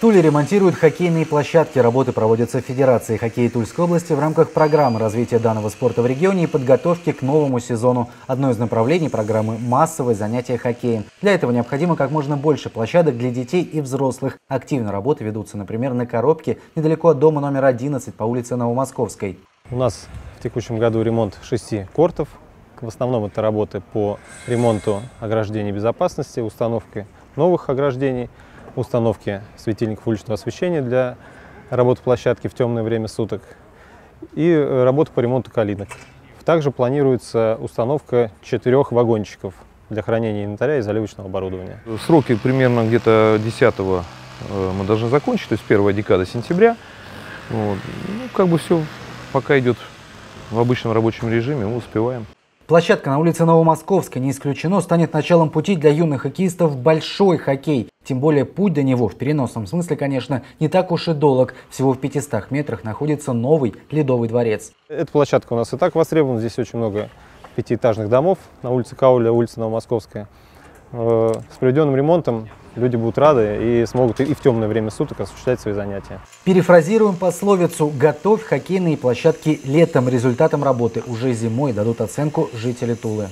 Туле ремонтируют хоккейные площадки. Работы проводятся в Федерации хоккея Тульской области в рамках программы развития данного спорта в регионе и подготовки к новому сезону. Одно из направлений программы – массовое занятие хоккеем. Для этого необходимо как можно больше площадок для детей и взрослых. Активно работы ведутся, например, на коробке недалеко от дома номер 11 по улице Новомосковской. У нас в текущем году ремонт шести кортов. В основном это работы по ремонту ограждений безопасности, установке новых ограждений – установки светильников уличного освещения для работы площадки в темное время суток и э, работа по ремонту калинок. Также планируется установка четырех вагончиков для хранения инвентаря и заливочного оборудования. Сроки примерно где-то 10 э, мы должны закончить, то есть первая декада сентября. Вот. Ну, как бы все пока идет в обычном рабочем режиме, мы успеваем. Площадка на улице Новомосковской, не исключено, станет началом пути для юных хоккеистов большой хоккей. Тем более путь до него, в переносном смысле, конечно, не так уж и долг. Всего в 500 метрах находится новый Ледовый дворец. Эта площадка у нас и так востребована. Здесь очень много пятиэтажных домов на улице Кауля, улица Новомосковская. Э, с проведенным ремонтом люди будут рады и смогут и в темное время суток осуществлять свои занятия. Перефразируем пословицу «Готовь хоккейные площадки летом». Результатом работы уже зимой дадут оценку жители Тулы.